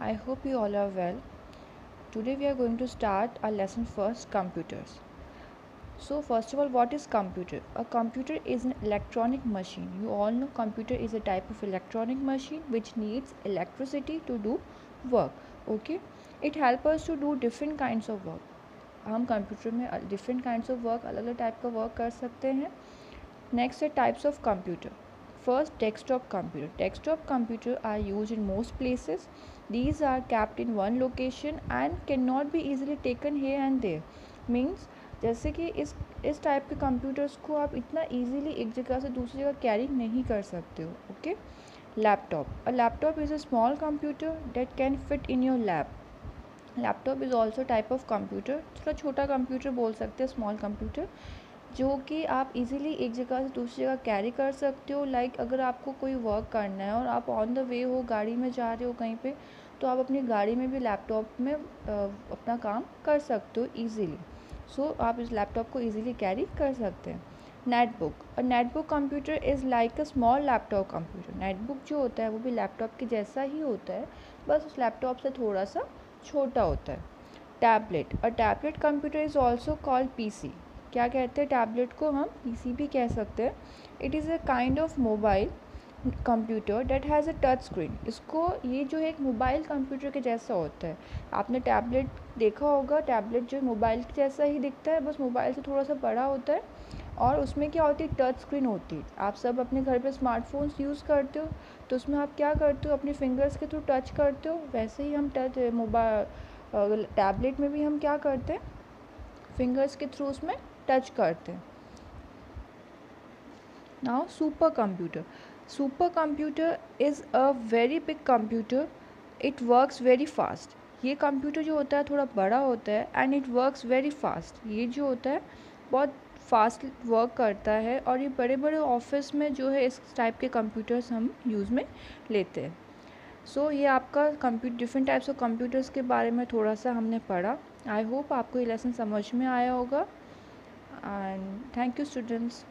I hope you all are well today we are going to start our lesson first computers so first of all what is computer a computer is an electronic machine you all know computer is a type of electronic machine which needs electricity to do work okay it helpers to do different kind of work हम computer में different kind of work अलग अलग type का work कर सकते हैं। Next है types of computer First, desktop computer. Desktop computer are used in most places. These are kept in one location and cannot be easily taken here and there. Means जैसे कि इस इस type के computers को आप इतना easily एक जगह से दूसरी जगह कैरी नहीं कर सकते हो okay laptop a laptop is a small computer that can fit in your lap laptop is also type of computer थोड़ा छोटा कंप्यूटर बोल सकते हैं स्मॉल कंप्यूटर जो कि आप इजीली एक जगह से दूसरी जगह कैरी कर सकते हो। लाइक अगर आपको कोई वर्क करना है और आप ऑन द वे हो गाड़ी में जा रहे हो कहीं पे तो आप अपनी गाड़ी में भी लैपटॉप में अपना काम कर सकते हो ईज़िली सो so, आप इस लैपटॉप को ईज़िली कैरी कर सकते हैं। नेटबुक और netbook computer is like a small laptop computer netbook जो होता है वो भी लैपटॉप के जैसा ही होता है बस उस लैपटॉप से थोड़ा सा छोटा होता है। टैबलेट और tablet computer is also called PC क्या कहते हैं टैबलेट को हम पीसी भी कह सकते हैं। It is a kind of mobile computer that has a touch screen इसको, ये जो है एक मोबाइल कंप्यूटर के जैसा होता है। आपने टैबलेट देखा होगा टैबलेट जो मोबाइल के जैसा ही दिखता है, बस मोबाइल से थोड़ा सा बड़ा होता है। और उसमें क्या होती है टच स्क्रीन होती है। आप सब अपने घर पे स्मार्टफोन्स यूज़ करते हो तो उसमें आप क्या करते हो, अपने फिंगर्स के थ्रू टच करते हो, वैसे ही हम टच मोबाइल टैबलेट में भी हम क्या करते हैं फिंगर्स के थ्रू उसमें टच करते हैं। Now super computer super computer is a very big computer it works very fast ये कंप्यूटर जो होता है थोड़ा बड़ा होता है and it works very fast ये जो होता है बहुत फास्ट वर्क करता है और ये बड़े बड़े ऑफ़िस में जो है इस टाइप के कंप्यूटर्स हम यूज़ में लेते हैं। सो so, ये आपका computer different types of computers के बारे में थोड़ा सा हमने पढ़ा। आई होप आपको ये लेसन समझ में आया होगा। And thank you students